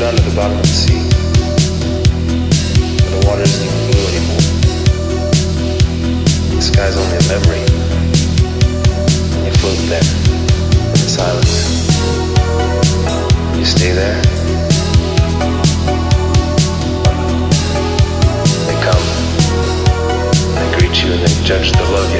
down to the bottom of the sea. But the water isn't even blue anymore. The sky's only a memory. And you float there, in the silence. You stay there. They come. They greet you and they judge the love you